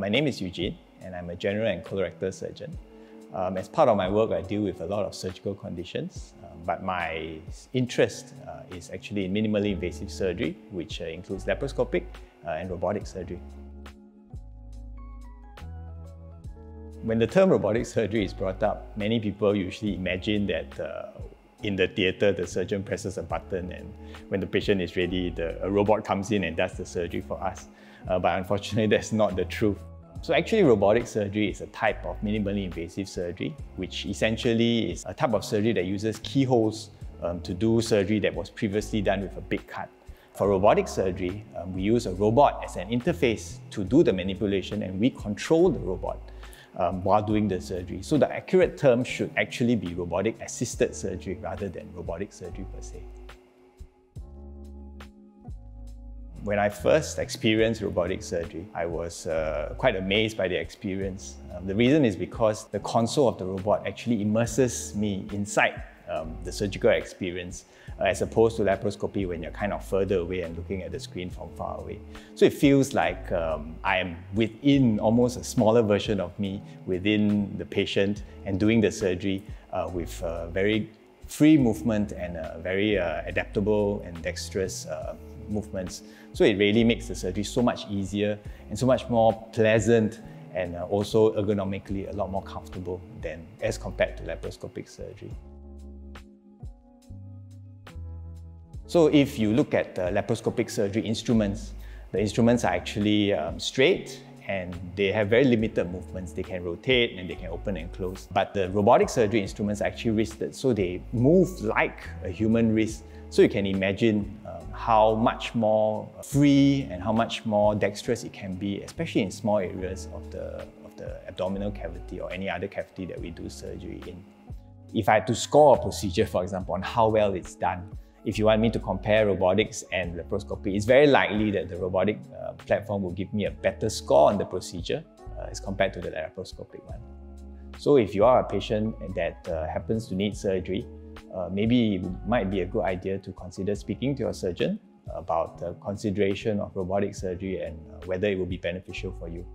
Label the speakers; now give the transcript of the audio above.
Speaker 1: My name is Eugene and I'm a general and colorectal surgeon. Um, as part of my work, I deal with a lot of surgical conditions, um, but my interest uh, is actually in minimally invasive surgery, which uh, includes laparoscopic uh, and robotic surgery. When the term robotic surgery is brought up, many people usually imagine that uh, in the theatre, the surgeon presses a button and when the patient is ready, the, a robot comes in and does the surgery for us. Uh, but unfortunately, that's not the truth. So actually robotic surgery is a type of minimally invasive surgery, which essentially is a type of surgery that uses keyholes um, to do surgery that was previously done with a big cut. For robotic surgery, um, we use a robot as an interface to do the manipulation and we control the robot um, while doing the surgery. So the accurate term should actually be robotic assisted surgery rather than robotic surgery per se. When I first experienced robotic surgery, I was uh, quite amazed by the experience. Um, the reason is because the console of the robot actually immerses me inside um, the surgical experience uh, as opposed to laparoscopy when you're kind of further away and looking at the screen from far away. So it feels like um, I am within almost a smaller version of me within the patient and doing the surgery uh, with very free movement and very uh, adaptable and dexterous uh, movements. So it really makes the surgery so much easier and so much more pleasant and uh, also ergonomically a lot more comfortable than as compared to laparoscopic surgery. So if you look at the laparoscopic surgery instruments, the instruments are actually um, straight and they have very limited movements. They can rotate and they can open and close. But the robotic surgery instruments are actually wristed, so they move like a human wrist. So you can imagine um, how much more free and how much more dexterous it can be, especially in small areas of the, of the abdominal cavity or any other cavity that we do surgery in. If I had to score a procedure, for example, on how well it's done, if you want me to compare robotics and laparoscopy, it's very likely that the robotic uh, platform will give me a better score on the procedure uh, as compared to the laparoscopic one. So if you are a patient that uh, happens to need surgery, uh, maybe it might be a good idea to consider speaking to your surgeon about the consideration of robotic surgery and uh, whether it will be beneficial for you.